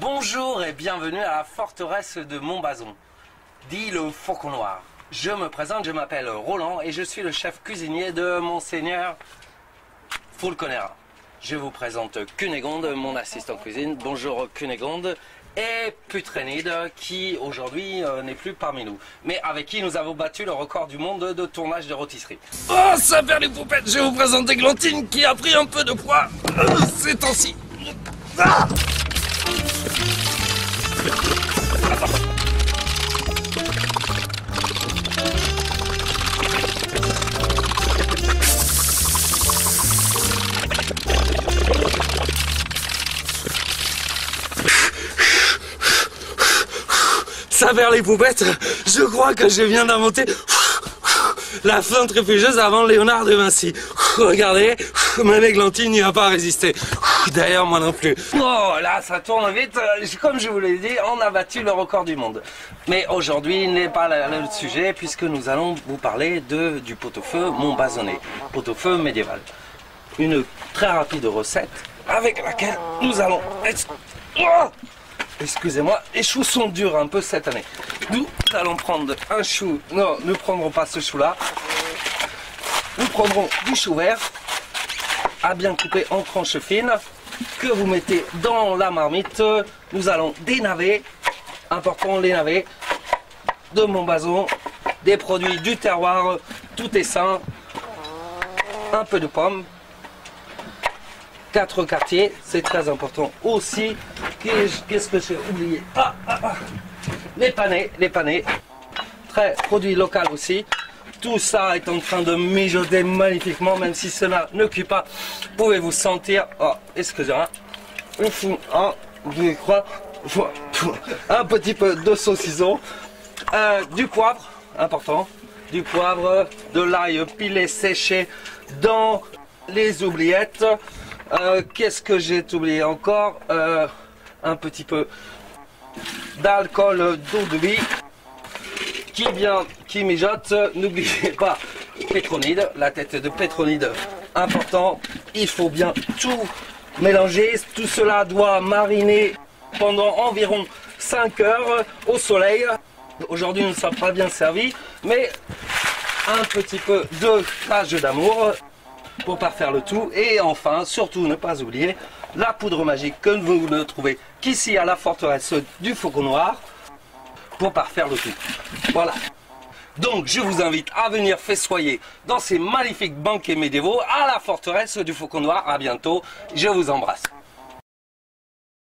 Bonjour et bienvenue à la forteresse de Montbazon, dit le Faucon Noir. Je me présente, je m'appelle Roland et je suis le chef cuisinier de Monseigneur Fulconera. Je vous présente Cunégonde, mon assistant cuisine. Bonjour Cunégonde. Et Putrénide, qui aujourd'hui euh, n'est plus parmi nous, mais avec qui nous avons battu le record du monde de tournage de rôtisserie. Oh, ça perd les poupettes, je vais vous présenter Glantine qui a pris un peu de poids euh, ces temps-ci. Ah Perd les poupettes, je crois que je viens d'inventer la centrifugeuse avant Léonard de Vinci. Regardez, même Églantine n'y a pas résisté. D'ailleurs, moi non plus. Oh là, ça tourne vite. Euh, Comme je vous l'ai dit, on a battu le record du monde. Mais aujourd'hui n'est pas le sujet puisque nous allons vous parler de, du pot-au-feu Montbazonné, pot-au-feu médiéval. Une très rapide recette avec laquelle nous allons... Oh Excusez-moi, les choux sont durs un peu cette année. Nous allons prendre un chou. Non, ne prendrons pas ce chou-là. Nous prendrons du chou vert à bien couper en tranches fines que vous mettez dans la marmite. Nous allons dénaver, important les navets, de mon bason, des produits du terroir, tout est sain, un peu de pommes, quatre quartiers, c'est très important aussi. Qu'est-ce que j'ai oublié? Ah, ah, ah. Les panais, les panais, très produit local aussi. Tout ça est en train de mijoter magnifiquement, même si cela ne cuit pas. Pouvez-vous sentir, oh, excusez-moi, deux, trois, un petit peu de saucisson, euh, du poivre, important, du poivre, de l'ail pilé séché dans les oubliettes. Euh, Qu'est-ce que j'ai oublié encore? Euh, Un petit peu d'alcool d'eau de vie qui vient, qui mijote. N'oubliez pas pétronide, la tête de pétronide important. Il faut bien tout mélanger. Tout cela doit mariner pendant environ 5 heures au soleil. Aujourd'hui, nous ne sommes pas bien servis, mais un petit peu de page d'amour pour parfaire le tout. Et enfin, surtout ne pas oublier la poudre magique que vous ne trouvez qu'ici à la forteresse du Faucon Noir pour parfaire le tout. Voilà. Donc je vous invite à venir festoyer dans ces magnifiques banquets médiévaux à la forteresse du Faucon Noir. À bientôt. Je vous embrasse.